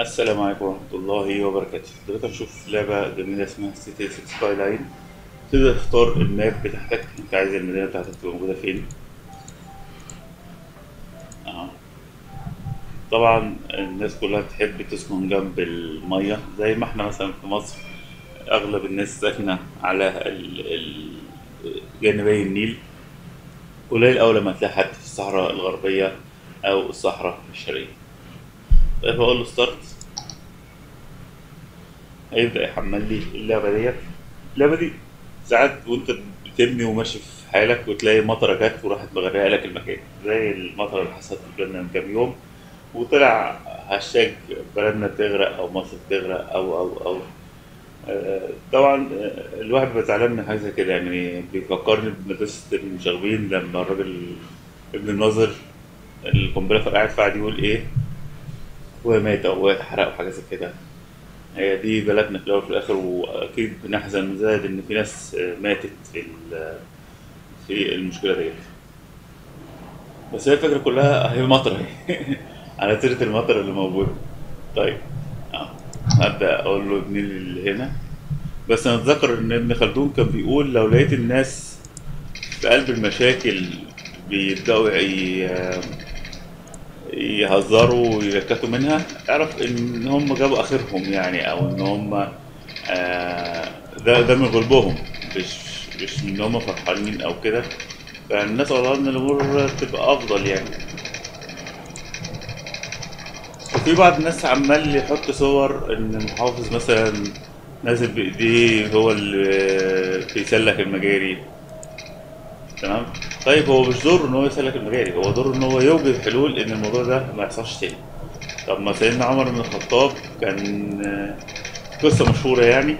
السلام عليكم ورحمة الله وبركاته. دلوقتي هنشوف لعبة جميلة اسمها Cities Skylines تقدر تختار ال map بتاعتك. انت عايز المدينة بتاعتك تبقى موجودة فين؟ آه طبعا الناس كلها تحب تسكن جنب المية. زي ما إحنا مثلا في مصر أغلب الناس ساكنة على ال- جانبي النيل. قليل أوي لما تلاقي حد في الصحراء الغربية أو الصحراء الشرقية. طيب هقول له start هيبدأ يحمل لي اللعبة ديت. اللعبة دي ساعات وانت بتبني وماشي في حالك وتلاقي مطرة جت وراحت مغرقة لك المكان زي المطرة اللي حصلت في بلدنا من كام يوم وطلع هاشتاج بلدنا بتغرق أو مصر بتغرق أو أو أو. آه، طبعا آه، الواحد بيبقى زعلان من حاجة زي كده يعني بيفكرني بمدرسة المشاغبين لما الراجل ابن الناظر القنبلة فرقعت فقعد يقول إيه؟ ومات أو اتحرق أو حاجة زي كده. هي دي بلدنا في الأول وفي الآخر وأكيد بنحزن زاد إن في ناس آه، ماتت في في المشكلة ديت بس هي الفكرة كلها هي مطر. على سيرة المطر اللي موجود طيب آه هبدأ أقول له ابني لي اللي هنا. بس أنا أتذكر إن ابن خلدون كان بيقول لو لقيت الناس في قلب المشاكل بيبدأوا ي- يهزروا ويركتوا منها. اعرف إن هم جابوا آخرهم يعني أو إن هم آه، ده ده من غلبهم مش مش إن هم فرحانين أو كده. فالناس والله إن الأمور تبقى أفضل يعني. وفي بعض الناس عمال يحط صور إن المحافظ مثلا نازل بإيديه هو اللي بيسلك المجاري. تمام؟ طيب هو مش دوره إن هو يسلك المجاري هو دوره إن هو يوجد حلول إن الموضوع ده ما يحصلش تاني. طب ما سيدنا عمر بن الخطاب كان آه، قصة مشهورة يعني.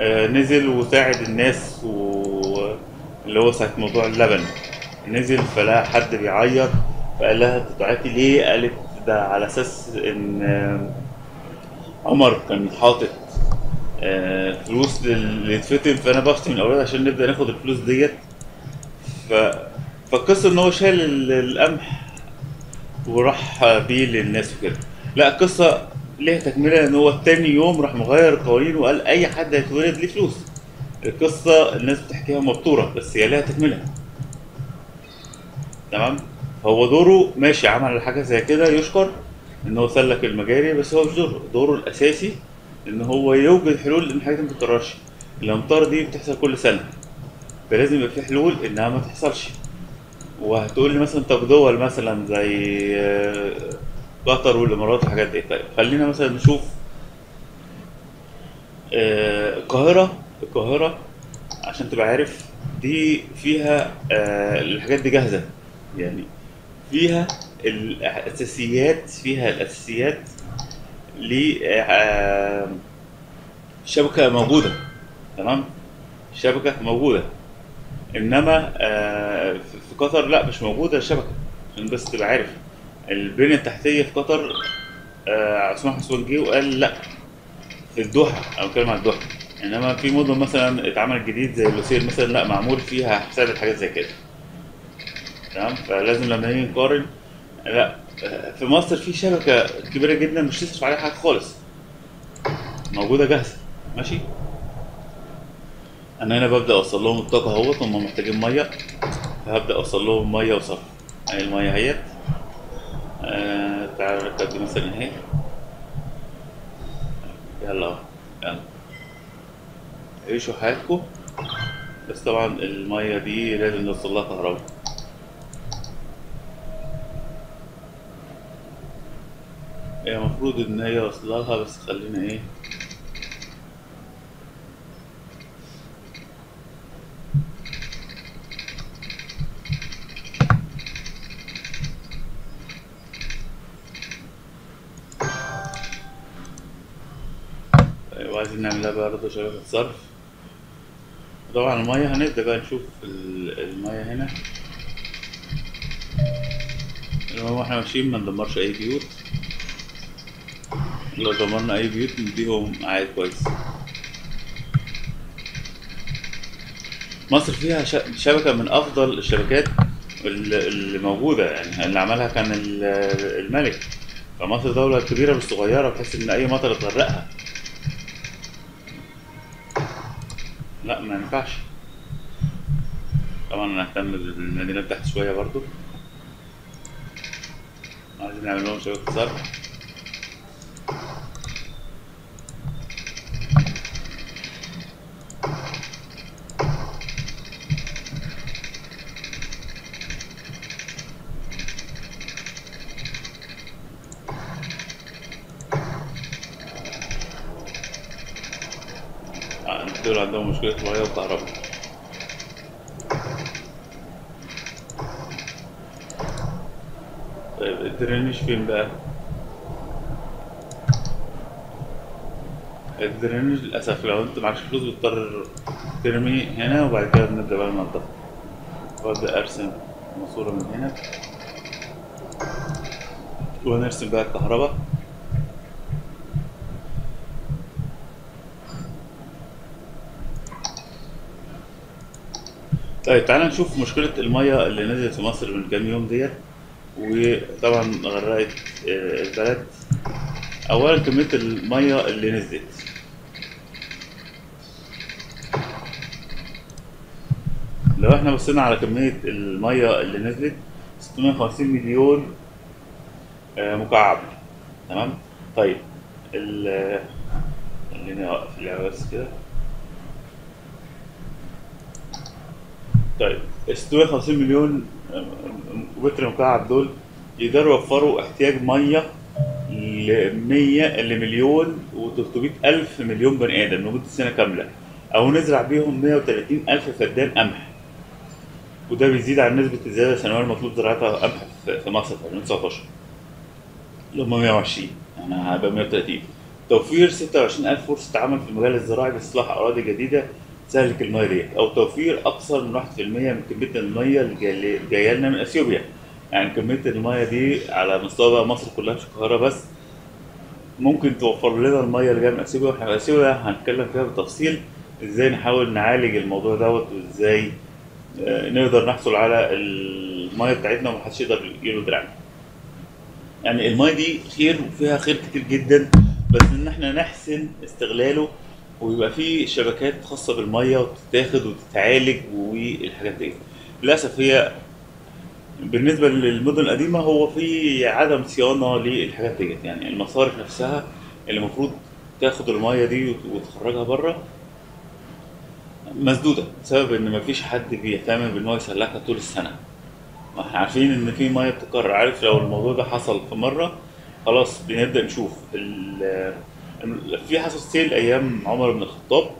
آه، نزل وساعد الناس اللي هو ساعة موضوع اللبن. نزل فلقى حد بيعيط فقال لها "أنت بتعيطي ليه؟ قالت ده على أساس إن آه، عمر كان حاطط فلوس لل- اللي يتفتن فأنا بختم الاولاد عشان نبدأ ناخد الفلوس ديت. ف فالقصة إن هو شال ال- القمح وراح بيه للناس وكده. لا القصة ليها تكملة إن هو تاني يوم راح مغير القوانين وقال أي حد هيتولد ليه فلوس. القصة الناس بتحكيها مبتورة بس هي ليها تكملة. تمام؟ هو دوره ماشي عمل حاجة زي كده يشكر إن هو سلك المجاري بس هو مش دوره. دوره الأساسي إن هو يوجد حلول ان الحاجات ما تتكررش الأمطار دي بتحصل كل سنة. فلازم يبقى في حلول إنها ما تحصلش. وهتقول لي مثلا طب دول مثلا زي آه، قطر والإمارات والحاجات دي. طيب خلينا مثلا نشوف آه، القاهرة. القاهرة عشان تبقى عارف دي فيها آه، الحاجات دي جاهزة. يعني فيها الأساسيات فيها الأساسيات ل آه، موجودة. تمام؟ الشبكه موجودة. إنما آه، في في قطر لا مش موجودة الشبكة. عشان بس تبقى عارف. البنية التحتية في قطر آه، عثمان حسون جه وقال لا. في الدوحة أنا بتكلم عن الدوحة. إنما في مدن مثلا اتعمل جديد زي لوسيل مثلا لا معمول فيها حساب الحاجات زي كده. تمام؟ فلازم لما نيجي نقارن لا في مصر في شبكة كبيرة جدا مش تصرف عليها حاجة خالص. موجودة جاهزة. ماشي؟ أنا هنا ببدأ أوصل لهم الطاقة أهوت هم محتاجين مية. فهبدا أوصل لهم مية وصرف. اهي المية اهيت آه تعال نركب دي مثلا اهي يلا اهو يلا. عيشوا حياتكم. بس طبعا المية دي لازم نوصل لها كهرباء. هي المفروض إن هي وصلها بس خلينا إيه؟ طيب وعايزين نعملها برضه شبكة صرف طبعا المية هنبدأ بقى نشوف ال- المية هنا. المهم إحنا ماشيين ما ندمرش أي بيوت. لو دمرنا أي بيوت نديهم عائد كويس مصر فيها ش- شبكة من أفضل الشبكات ال- اللي موجودة يعني اللي عملها كان ال- الملك. فمصر دولة كبيرة مش صغيرة بحيث إن أي مطر تغرقها. لا ما ينفعش. طبعا نهتم بالمدينة تحت شوية برضو. عايزين نعمل لهم شبكة صرف آه، دول عندهم مشكلة مياه وكهرباء. طيب ال drainage فين بقى؟ ال drainage للأسف لو أنت معكش فلوس بتضطر ترمي هنا وبعد كده بنبدأ بقى ننضف وأبدأ أرسم ماسورة من هنا. ونرسم بقى الكهرباء. طيب تعالى نشوف مشكلة المية اللي نزلت في مصر من كام يوم ديت. وطبعا غرقت آه، البلد. أولا كمية المية اللي نزلت. لو إحنا بصينا على كمية المية اللي نزلت 650 مليون آه، مكعب. تمام؟ طيب خليني اوقف اللعبة بس كده. طيب ال 650 مليون متر مكعب دول يقدروا يوفروا احتياج مية ل 100 لمليون و300 ألف مليون بني آدم لمدة سنة كاملة. أو نزرع بيهم 130 ألف فدان قمح. وده بيزيد عن نسبة الزيادة السنويه المطلوب زراعتها قمح في مصر في 2019 اللي هم 120 يعني هيبقى 130 توفير 26000 فرصة عمل في المجال الزراعي باستصلاح أراضي جديدة تستهلك المية. ديت أو توفير أكثر من 1% من كمية المية اللي جاي- جاية لنا من إثيوبيا. يعني كمية المية دي على مستوى مصر كلها مش القاهرة بس ممكن توفر لنا المية اللي جاية من إثيوبيا. وإحنا في إثيوبيا هنتكلم فيها بالتفصيل إزاي نحاول نعالج الموضوع دوت وإزاي آه، نقدر نحصل على المية بتاعتنا ومحدش يقدر يجيله دراعنا يعني المية دي خير وفيها خير كتير جدا بس إن إحنا نحسن استغلاله ويبقى في شبكات خاصة بالمية وتتاخد وتتعالج والحاجات دي. للأسف هي بالنسبة للمدن القديمة هو في عدم صيانة للحاجات ديت. يعني المصارف نفسها اللي المفروض تاخد المية دي وت- وتخرجها بره مسدودة بسبب إن مفيش حد بيهتم هو يسلكها طول السنة. ما إحنا عارفين إن في مية بتكرر عارف لو الموضوع ده حصل في مرة خلاص بنبدأ نشوف في حصل سيل أيام عمر بن الخطاب.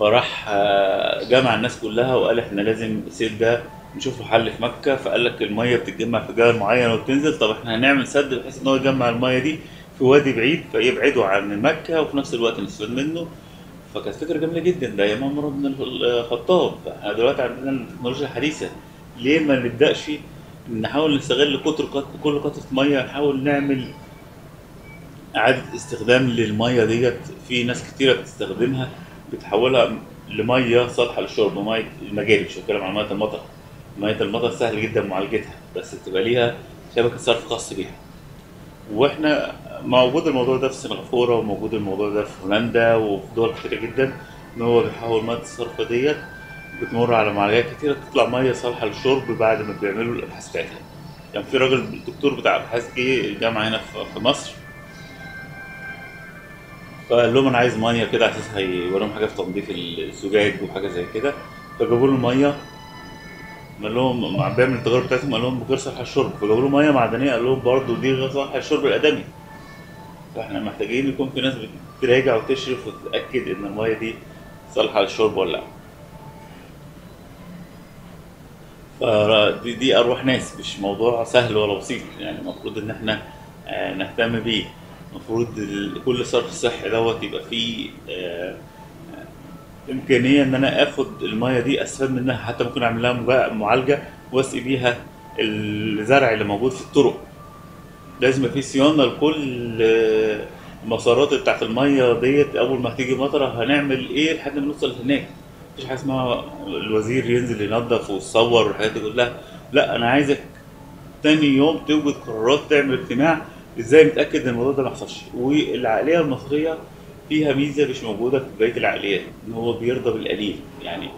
فراح آه، جمع الناس كلها وقال إحنا لازم السيل ده نشوف له حل في مكة. فقال لك المية بتتجمع في جبل معين وبتنزل. طب إحنا هنعمل سد بحيث إن هو يجمع المية دي في وادي بعيد فيبعده عن مكة وفي نفس الوقت نستفاد منه. فكانت فكرة جميلة جدا ده أيام عمر بن الخطاب. إحنا دلوقتي عندنا التكنولوجيا الحديثة. ليه ما نبدأش نحاول نستغل كتر كل قطره مية نحاول نعمل إعادة استخدام للمية ديت. في ناس كتيرة بتستخدمها بتحولها لمية صالحة للشرب مية المجاري مش بتكلم عن مية المطر. مية المطر سهل جدا معالجتها بس بتبقى ليها شبكة صرف خاص بيها. وإحنا موجود الموضوع ده في سنغافورة وموجود الموضوع ده في هولندا وفي دول كتيرة جدا إن هو بيحول مية الصرف ديت بتمر على معالجات كتيرة تطلع مية صالحة للشرب بعد ما بيعملوا الأبحاث بتاعتها. كان في راجل دكتور بتاع أبحاث جه الجامعة هنا في مصر فقال لهم أنا عايز مية كده أساس هيوريهم حاجة في تنظيف الزجاج وحاجة زي كده. فجابوا له مية. قال لهم بيعمل التجارب بتاعتهم. قال لهم غير صالحه للشرب فجابوا له مية معدنية. قال لهم برضه دي غير صالحه للشرب الآدمي. فإحنا محتاجين يكون في ناس بتراجع وتشرف وتتأكد إن المية دي صالحة للشرب ولا لأ. فدي دي أرواح ناس. مش موضوع سهل ولا بسيط. يعني المفروض إن إحنا آه، نهتم بيه. المفروض ال- كل صرف صحي دوت يبقى فيه آه، إمكانية إن أنا آخد المية دي أستفاد منها حتى ممكن أعمل لها معالجة وأسقي بيها الزرع اللي موجود في الطرق. لازم يبقى في صيانة لكل آه، المسارات بتاعت المية ديت. أول ما هتيجي مطرة هنعمل إيه لحد ما نوصل هناك؟ مفيش حاجة اسمها الوزير ينزل ينظف ويصور والحاجات دي كلها. لا أنا عايزك تاني يوم توجد قرارات تعمل اجتماع إزاي نتاكد إن الموضوع ده ما يحصلش والعقلية المصرية فيها ميزة مش موجودة في بقية العقليات إن هو بيرضى بالقليل. يعني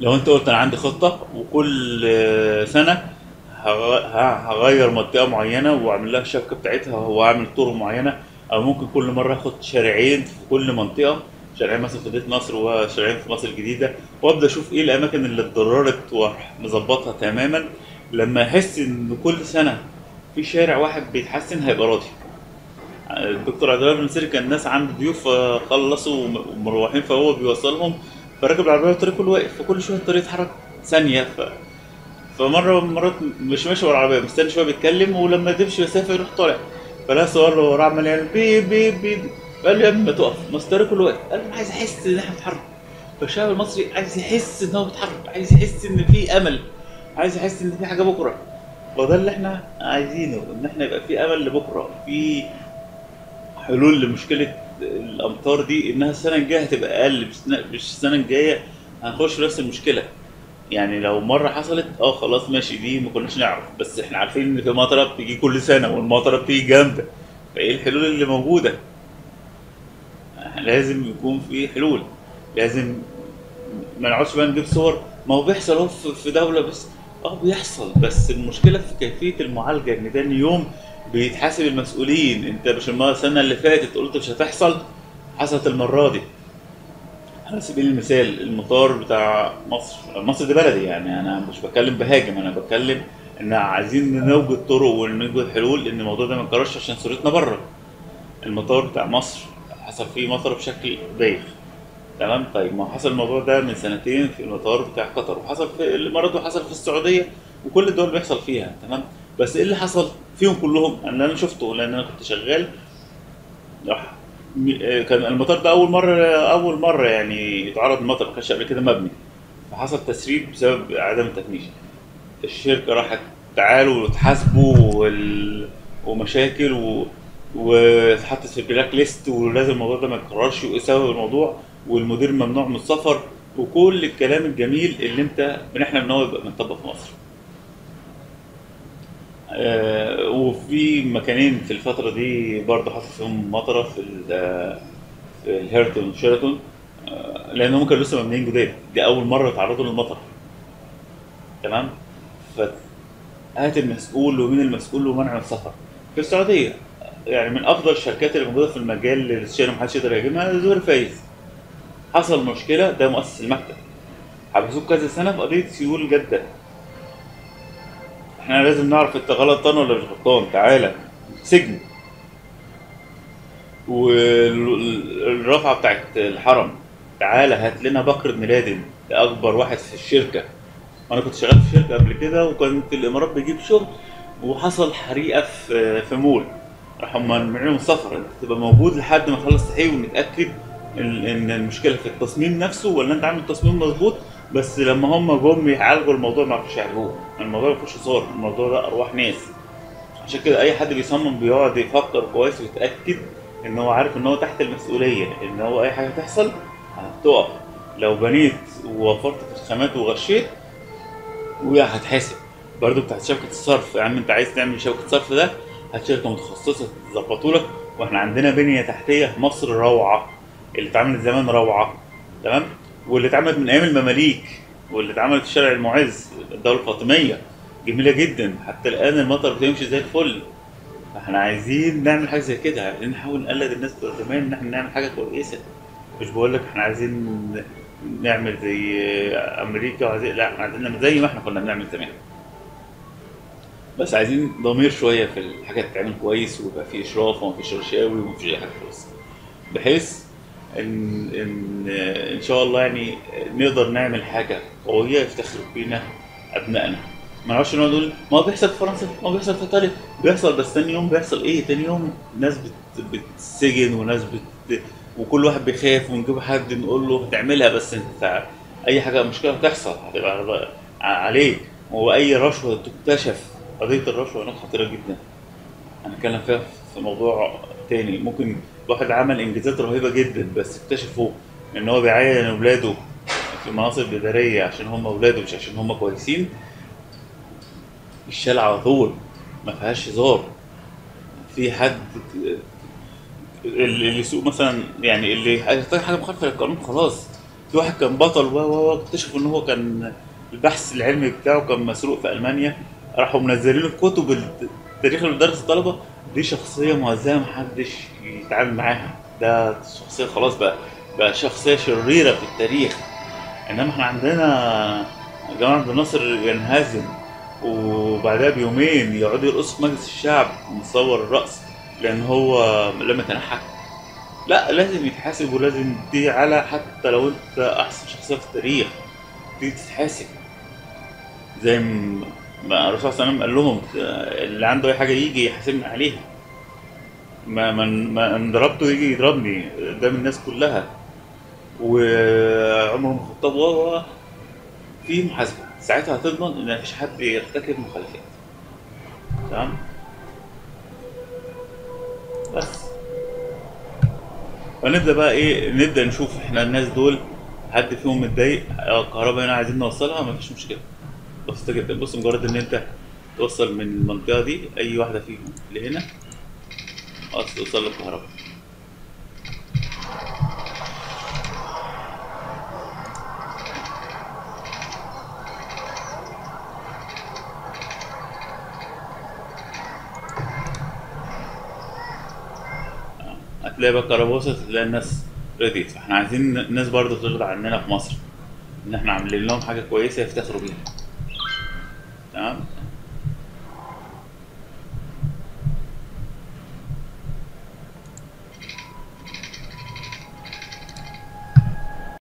لو أنت قلت أنا عندي خطة وكل سنة هغير منطقة معينة وأعمل لها الشبكه بتاعتها واعمل طرق معينة أو ممكن كل مرة آخد شارعين في كل منطقة شارعين مثلا في مدينه نصر وشارعين في مصر الجديدة وأبدأ أشوف إيه الأماكن اللي اتضررت وأروح مظبطها تماما لما أحس إن كل سنة في شارع واحد بيتحسن هيبقى راضي. الدكتور عبد الله بن نصير كان الناس عنده ضيوف خلصوا وم- ومروحين فهو بيوصلهم فراكب العربيه والطريق كله واقف فكل شوية الطريق يتحرك ثانية. ف... فمرة من المرات مش ماشي ورا العربية مستني شوية بيتكلم ولما تمشي مسافه يروح طالع. فلا صور له وراه عمال يعمل بيب بيب بيب. قال له يا ابني ما تقف. ما الطريق كله واقف. قال له عايز أحس إن إحنا بنتحرك. فالشعب المصري عايز يحس إن هو بيتحرك عايز يحس إن في أمل عايز يحس إن في حاجة بكرة. وده اللي إحنا عايزينه إن إحنا يبقى في أمل لبكرة في حلول لمشكلة الأمطار دي إنها السنة الجاية هتبقى أقل مش السنة الجاية هنخش في نفس المشكلة. يعني لو مرة حصلت آه خلاص ماشي دي ما كناش نعرف بس إحنا عارفين إن في مطره بتيجي كل سنة والمطره بتيجي جامدة. فإيه الحلول اللي موجودة؟ لازم يكون في حلول. لازم ما نقعدش بقى نجيب صور. ما هو بيحصل أهو في دولة بس آه بيحصل بس المشكلة في كيفية المعالجة إن تاني يوم بيتحاسب المسؤولين. أنت مش السنة اللي فاتت قلت مش هتحصل حصلت المرة دي. على سبيل المثال المطار بتاع مصر مصر دي بلدي يعني أنا مش بتكلم بهاجم أنا بتكلم إن عايزين نوجد طرق ونوجد حلول ان الموضوع ده ما يتكررش عشان صورتنا بره. المطار بتاع مصر حصل فيه مطر بشكل بايخ. تمام؟ طيب ما حصل الموضوع ده من سنتين في المطار بتاع قطر وحصل في الامارات وحصل في السعودية وكل الدول بيحصل فيها تمام؟ بس إيه اللي حصل فيهم كلهم؟ اللي أنا شفته لأن أنا كنت شغال. آه، كان المطار ده أول مرة أول مرة يعني يتعرض المطر ما كانش قبل كده مبني. فحصل تسريب بسبب عدم التفنيش الشركة راحت تعالوا تحاسبوا وال... ومشاكل و... واتحطت في البلاك ليست ولازم الموضوع ده ما يتكررش وإيه سبب الموضوع؟ والمدير ممنوع من السفر وكل الكلام الجميل اللي انت بنحلم ان هو يبقى مطبق في مصر. آه وفي مكانين في الفترة دي برضه حصل فيهم مطرة في ال- في الهيلتون وشيراتون آه لأنهم كانوا لسه مبنيين جداد دي أول مرة تعرضوا للمطر. تمام؟ فهات المسؤول ومين المسؤول ومنع السفر. في السعودية يعني من أفضل الشركات اللي موجودة في المجال للاستشارة محدش يقدر يهاجمها زهير فايز. حصل مشكلة ده مؤسس المكتب. حبسوه كذا سنة في قضية سيول جدة. إحنا لازم نعرف انت غلطان ولا مش غلطان تعالى سجن والرفعة بتاعت الحرم تعالى هات لنا بكر بن لادن ده أكبر واحد في الشركة أنا كنت شغال في شركة قبل كده وكان في الإمارات بيجيب شغل وحصل حريقة في في مول راحوا منعين السفر انت تبقى موجود لحد ما نخلص تحقيق ونتأكد ان المشكلة في التصميم نفسه ولا أنت عامل تصميم مظبوط بس لما هم جم يعالجوا الموضوع ما عرفوش يعالجوه. الموضوع ما فيهوش هزار الموضوع ده أرواح ناس. عشان كده أي حد بيصمم بيقعد يفكر كويس ويتأكد إن هو عارف إن هو تحت المسؤولية إن هو أي حاجة تحصل هتقف لو بنيت ووفرت في الخامات وغشيت وهتحاسب برضو بتاعت شبكة الصرف يا عم أنت عايز تعمل شبكة صرف ده؟ هات شركة متخصصة تظبطوا لك وإحنا عندنا بنية تحتية في مصر روعة. اللي اتعملت زمان روعة تمام؟ واللي اتعملت من أيام المماليك واللي اتعملت في شارع المعز الدولة الفاطمية جميلة جدا. حتى الآن المطر بتمشي زي الفل. إحنا عايزين نعمل حاجة زي كده. نحاول نقلد الناس بتوع زمان إن إحنا نعمل حاجة كويسة. مش بقول لك إحنا عايزين نعمل زي أمريكا وعايزين لا إحنا عايزين نعمل زي ما إحنا كنا بنعمل زمان. بس عايزين ضمير شوية في الحاجة تتعمل كويس ويبقى في إشراف ومفيش رشاوي ومفيش أي حاجة خالص. بحيث ان ان إن شاء الله يعني نقدر نعمل حاجة قوية يفتخر بينا أبنائنا. ما نعرفش نقعد نقول ما هو بيحصل في فرنسا ما هو بيحصل في إيطاليا بيحصل بس تاني يوم بيحصل إيه؟ تاني يوم ناس بت بتسجن وناس بت وكل واحد بيخاف ونجيب حد نقول له هتعملها بس أنت أي حاجة مشكلة هتحصل هتبقى عليك. واي رشوة تكتشف قضية الرشوة هناك خطيرة جدا. هنتكلم فيها في موضوع تاني. ممكن واحد عمل إنجازات رهيبة جدا بس اكتشفوا إن هو بيعين أولاده في مناصب إدارية عشان هم أولاده مش عشان هم كويسين. الشارع على طول ما فيهاش هزار. في حد اللي يسوق مثلا يعني اللي هيحتاج حاجة مخالفة للقانون خلاص. في واحد كان بطل و و اكتشفوا إن هو كان البحث العلمي بتاعه كان مسروق في ألمانيا. راحوا منزلين كتب التاريخ بيدرس الطلبه دي شخصية مهزأه محدش يتعامل معاها. ده شخصية خلاص بقى بقى شخصية شريرة في التاريخ. إنما إحنا عندنا جمال عبد الناصر ينهزم وبعدها بيومين يقعدوا يرقصوا في مجلس الشعب مصور الرقص لأن هو لم يتنحى لا لازم يتحاسب ولازم دي على حتى لو أنت أحسن شخصية في التاريخ دي تتحاسب. زي الرسول صلى الله عليه وسلم قال لهم آه، اللي عنده أي حاجة يجي يحاسبني عليها. ما من ما إن ضربته يجي يضربني قدام الناس كلها. وعمر بن الخطاب وهو في محاسبة. ساعتها هتضمن إن مفيش حد يرتكب مخالفات. تمام؟ بس. فنبدأ بقى إيه؟ نبدأ نشوف إحنا الناس دول حد فيهم متضايق آه الكهرباء هنا عايزين نوصلها مفيش مشكلة. بسيطه جدا. بص مجرد إن أنت توصل من المنطقة دي أي واحدة فيهم لهنا توصل للكهرباء. هتلاقي بقى الكهرباء وصلت هتلاقي الناس رضيت فإحنا عايزين الناس برضه ترضى عننا في مصر إن إحنا عاملين لهم حاجة كويسة يفتخروا بيها.